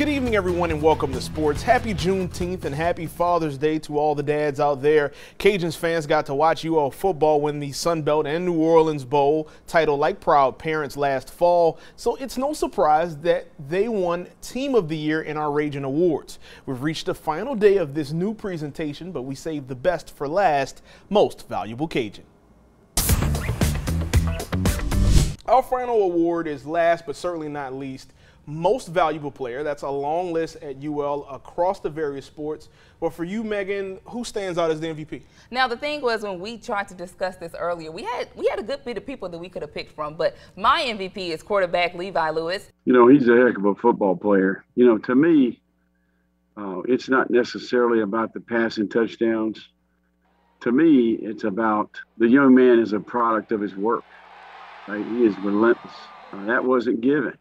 Good evening, everyone, and welcome to sports. Happy Juneteenth and happy Father's Day to all the dads out there. Cajuns fans got to watch UL football win the Sun Belt and New Orleans Bowl title like proud parents last fall, so it's no surprise that they won Team of the Year in our Ragin' Awards. We've reached the final day of this new presentation, but we saved the best for last Most Valuable Cajun. Our final award is last but certainly not least most valuable player. That's a long list at UL across the various sports. But for you, Megan, who stands out as the MVP? Now the thing was when we tried to discuss this earlier, we had we had a good bit of people that we could have picked from. But my MVP is quarterback Levi Lewis. You know, he's a heck of a football player. You know, to me, uh, it's not necessarily about the passing touchdowns. To me, it's about the young man is a product of his work. Right? He is relentless. Uh, that wasn't given.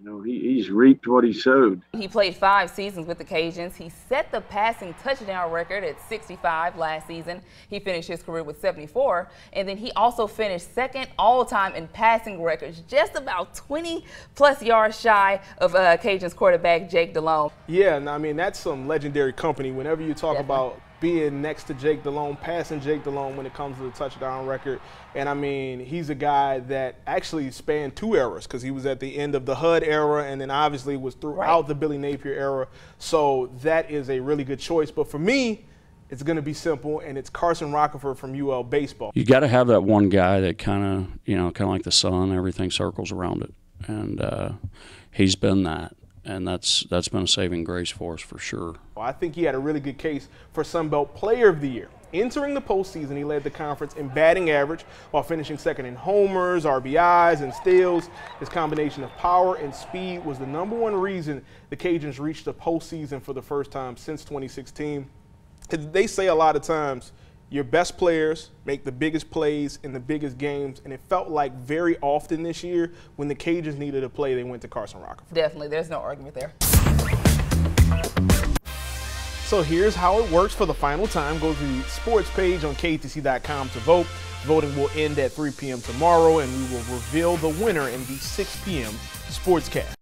You know, he, he's reaped what he sowed. He played five seasons with the Cajuns. He set the passing touchdown record at 65 last season. He finished his career with 74. And then he also finished second all time in passing records, just about 20 plus yards shy of uh, Cajuns quarterback Jake Delhomme. Yeah, and I mean, that's some legendary company. Whenever you talk Definitely. about being next to Jake Delhomme, passing Jake Delhomme when it comes to the touchdown record. And I mean, he's a guy that actually spanned two eras because he was at the end of the HUD era and then obviously was throughout right. the Billy Napier era. So that is a really good choice. But for me, it's going to be simple, and it's Carson Roccaforte from UL Baseball. You got to have that one guy that kind of, you know, kind of like the sun, everything circles around it. And uh, he's been that and that's that's been a saving grace for us for sure. Well, I think he had a really good case for Sun Belt Player of the Year. Entering the postseason, he led the conference in batting average while finishing second in homers, RBIs, and steals. His combination of power and speed was the number one reason the Cajuns reached the postseason for the first time since 2016. They say a lot of times your best players make the biggest plays in the biggest games, and it felt like very often this year when the Cajuns needed a play, they went to Carson Roccaforte. Definitely, there's no argument there. So here's how it works for the final time. Go to the sports page on KATC.com to vote. Voting will end at 3 p.m. tomorrow, and we will reveal the winner in the 6 p.m. Sportscast.